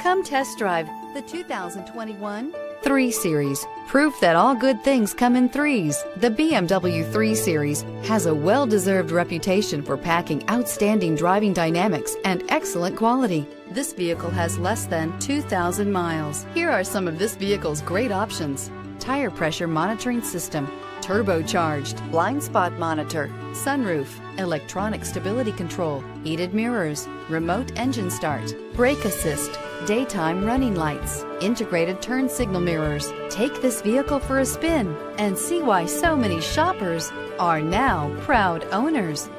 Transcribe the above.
Come test drive the 2021 3 Series. Proof that all good things come in threes. The BMW 3 Series has a well deserved reputation for packing outstanding driving dynamics and excellent quality. This vehicle has less than 2,000 miles. Here are some of this vehicle's great options tire pressure monitoring system, turbocharged, blind spot monitor, sunroof, electronic stability control, heated mirrors, remote engine start, brake assist, daytime running lights, integrated turn signal mirrors. Take this vehicle for a spin and see why so many shoppers are now proud owners.